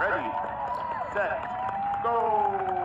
Ready, set, go!